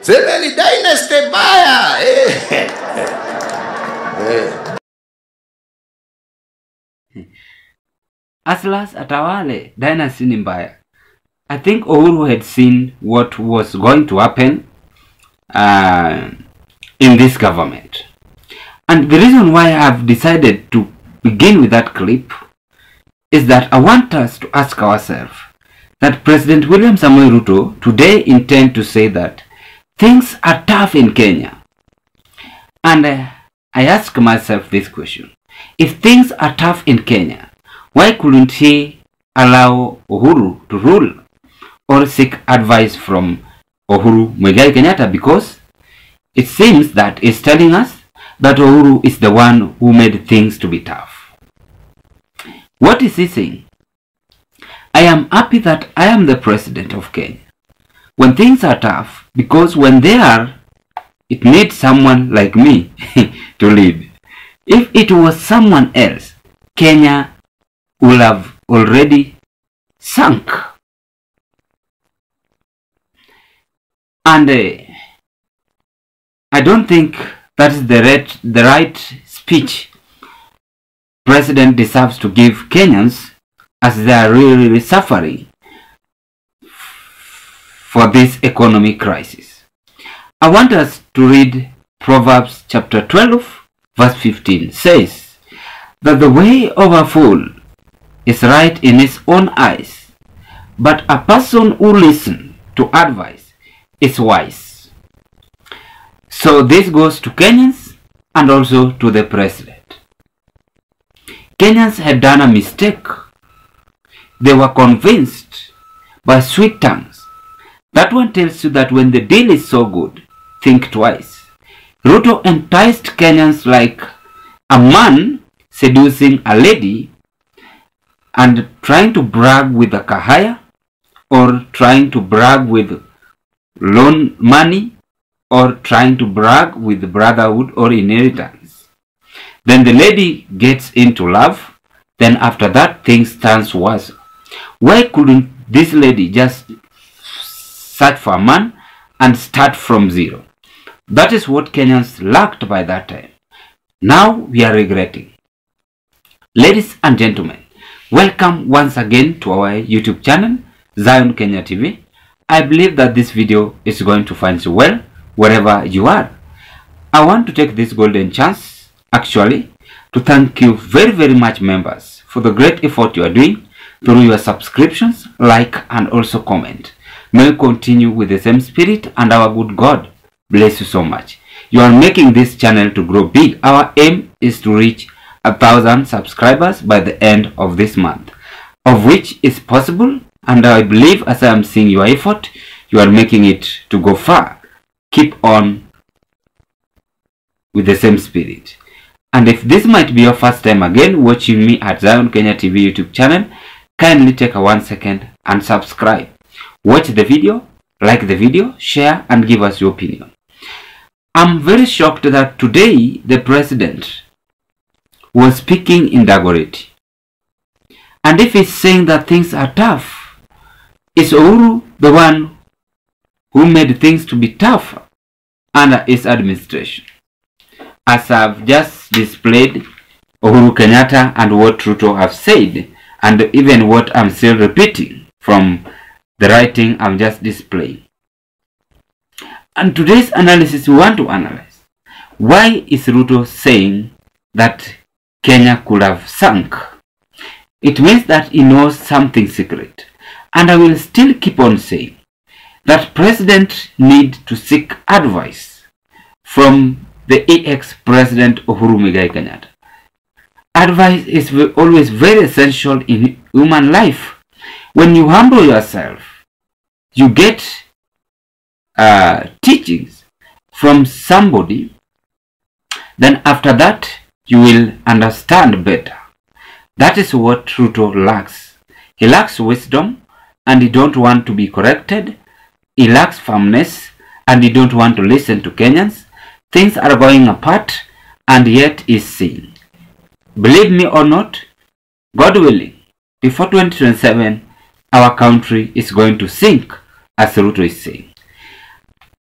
semeni dynasty baya eh. Eh. Aslas atawale dynasty ni mbaya. I think Uhuru had seen what was going to happen uh, in this government. And the reason why I've decided to begin with that clip is that I want us to ask ourselves that President William Samoei Ruto today intend to say that things are tough in Kenya. And uh, I ask myself this question. If things are tough in Kenya, why couldn't he allow Uhuru to rule or seek advice from Uhuru Muigai Kenyatta? Because it seems that it's telling us that Uhuru is the one who made things to be tough. What is he saying? I am happy that I am the president of Kenya. When things are tough, because when they are, it needs someone like me to lead. If it was someone else, Kenya would have already sunk. And uh, I don't think that is the right, the right speech president deserves to give Kenyans as they are really, really suffering for this economic crisis. I want us to read Proverbs chapter 12 verse 15 says that the way of a fool is right in his own eyes, but a person who listens to advice is wise. So this goes to Kenyans and also to the president. Kenyans had done a mistake. They were convinced by sweet tongues. That one tells you that when the deal is so good, think twice. Ruto enticed Kenyans like a man seducing a lady and trying to brag with a kahaya or trying to brag with loan money or trying to brag with brotherhood or inheritance. Then the lady gets into love, then after that things turns worse. Why couldn't this lady just search for a man and start from zero? That is what Kenyans lacked by that time. Now we are regretting. Ladies and gentlemen, welcome once again to our YouTube channel, Zion Kenya TV. I believe that this video is going to find you well wherever you are. I want to take this golden chance, actually, to thank you very, very much, members, for the great effort you are doing through your subscriptions, like, and also comment. May continue with the same spirit, and our good God bless you so much. You are making this channel to grow big. Our aim is to reach a thousand subscribers by the end of this month, of which is possible, and I believe as I am seeing your effort, you are making it to go far. Keep on with the same spirit. And if this might be your first time again watching me at Zion Kenya TV YouTube channel, kindly take a one second and subscribe. Watch the video, like the video, share and give us your opinion. I'm very shocked that today the president was speaking in Dagoretti. And if he's saying that things are tough, is Uhuru the one who made things to be tough under his administration? As I've just displayed Uhuru Kenyatta and what Ruto have said, and even what I'm still repeating from the writing I'm just displaying. And today's analysis, we want to analyze why is Ruto saying that Kenya could have sunk? It means that he knows something secret. And I will still keep on saying that president need to seek advice from the ex-president Uhuru Muigai Kenyatta. Advice is always very essential in human life. When you humble yourself, you get uh, teachings from somebody, then after that you will understand better. That is what Ruto lacks. He lacks wisdom and he don't want to be corrected. He lacks firmness and he don't want to listen to Kenyans. Things are going apart and yet is saying, believe me or not, God willing, before 2027, our country is going to sink, as Ruto is saying.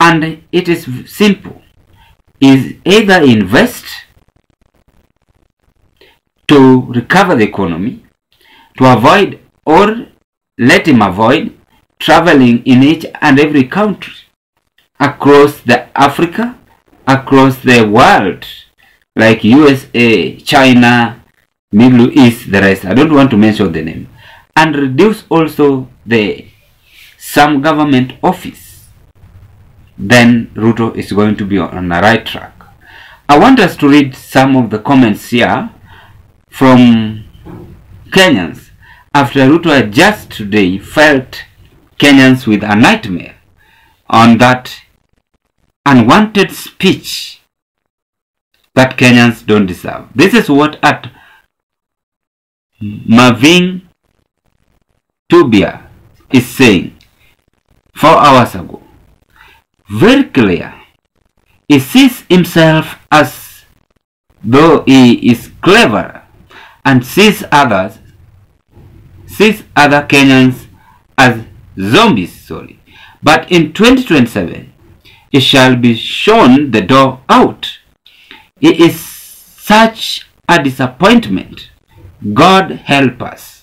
And it is simple. Is either invest to recover the economy, to avoid or let him avoid traveling in each and every country across the Africa, across the world, like USA, China, Middle East, the rest. I don't want to mention the name. And reduce also the some government office. Then Ruto is going to be on the right track. I want us to read some of the comments here from Kenyans after Ruto had just today felt Kenyans with a nightmare on that unwanted speech that Kenyans don't deserve. This is what at Mavin Tubia is saying four hours ago. Very clear. He sees himself as though he is clever and sees others sees other Kenyans as zombies, sorry. But in 2027, it shall be shown the door out. It is such a disappointment. God help us.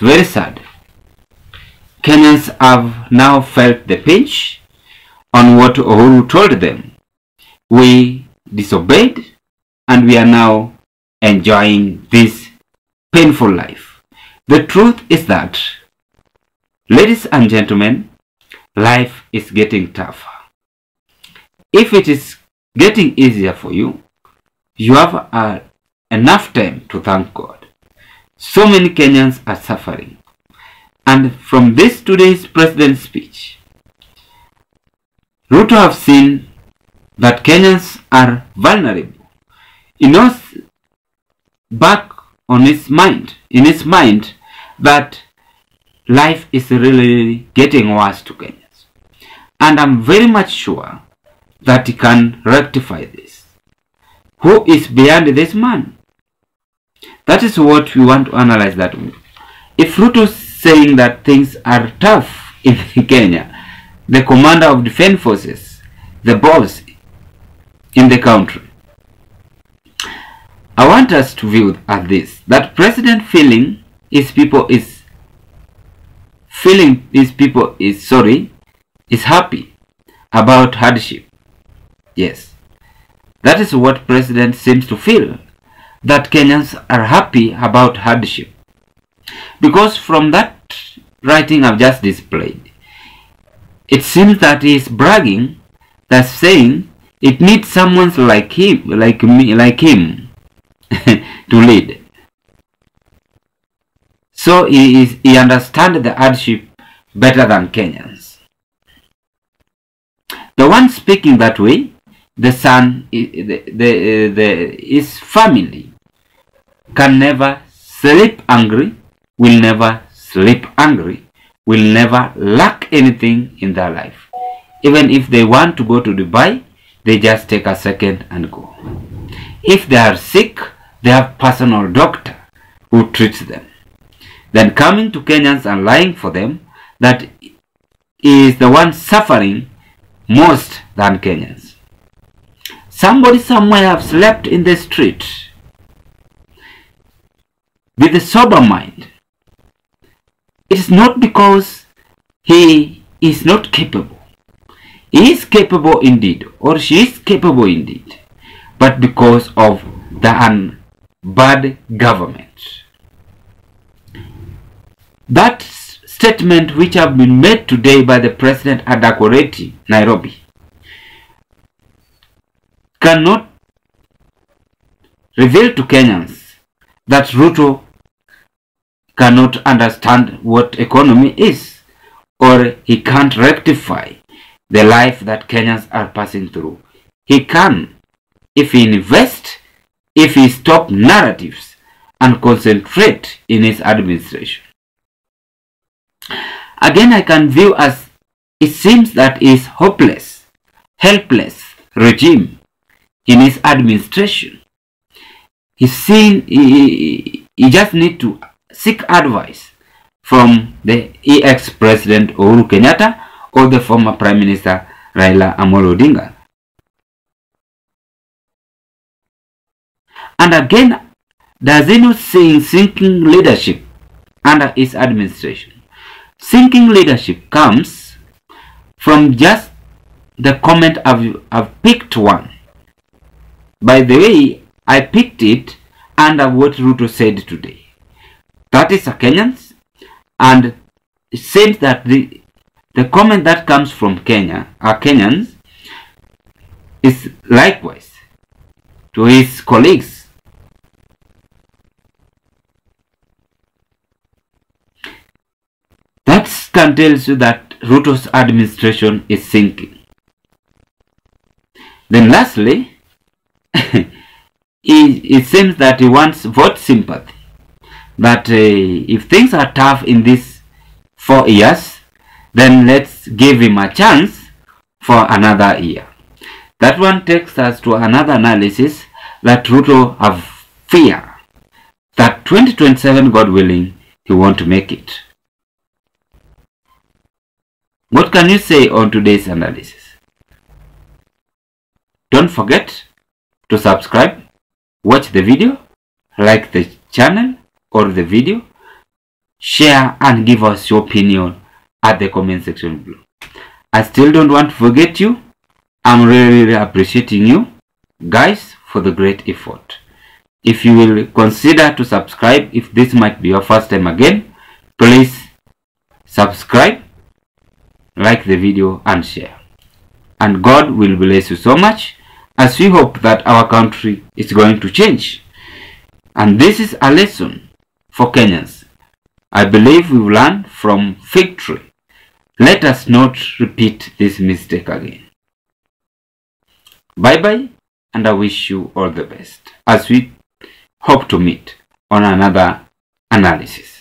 It's very sad. Kenyans have now felt the pinch on what Uhuru told them. We disobeyed and we are now enjoying this painful life. The truth is that, ladies and gentlemen, life is getting tougher. If it is getting easier for you, you have uh, enough time to thank God. So many Kenyans are suffering. And from this today's president's speech, Ruto have seen that Kenyans are vulnerable. He knows back on his mind, in his mind, that life is really getting worse to Kenyans. And I'm very much sure that he can rectify this. Who is behind this man? That is what we want to analyze that. If Ruto is saying that things are tough in Kenya, the commander of defense forces, the boss in the country, I want us to view at this that president feeling his people is feeling his people is sorry is happy about hardship. Yes. That is what president seems to feel that Kenyans are happy about hardship. Because from that writing I've just displayed, it seems that he is bragging, that's saying it needs someone like him, like me, like him, to lead. So he is he understands the hardship better than Kenyans. The one speaking that way, the son, the, the, uh, the, his family can never sleep angry, will never sleep angry, will never lack anything in their life. Even if they want to go to Dubai, they just take a second and go. If they are sick, they have personal doctor who treats them. Then coming to Kenyans and lying for them, that is the one suffering most than Kenyans. Somebody somewhere have slept in the street with a sober mind. It is not because he is not capable. He is capable indeed, or she is capable indeed, but because of the bad government. That statement which have been made today by the president at Dagoretti, Nairobi, cannot reveal to Kenyans that Ruto cannot understand what economy is or he can't rectify the life that Kenyans are passing through. He can if he invest, if he stop narratives and concentrate in his administration. Again, I can view as it seems that he is hopeless, helpless regime in his administration. He's seen he, he just need to seek advice from the ex-president Uhuru Kenyatta or the former Prime Minister Raila Amolo Odinga. And again, does not see sinking leadership under his administration? Sinking leadership comes from just the comment I've, I've picked one. By the way, I picked it under what Ruto said today. That is Kenyans and said that the the comment that comes from Kenya, our Kenyans, is likewise to his colleagues. That can tell you that Ruto's administration is sinking. Then lastly, it, it seems that he wants vote sympathy. That uh, if things are tough in these four years, then let's give him a chance for another year. That one takes us to another analysis that Ruto have fear that 2027, God willing, he won't make it. What can you say on today's analysis? Don't forget to subscribe, watch the video, like the channel or the video, share and give us your opinion at the comment section below. I still don't want to forget you. I'm really, really appreciating you guys for the great effort. If you will consider to subscribe, if this might be your first time again, please subscribe, like the video and share. And God will bless you so much as we hope that our country is going to change. And this is a lesson for Kenyans. I believe we've learned from victory. Let us not repeat this mistake again. Bye bye, and I wish you all the best as we hope to meet on another analysis.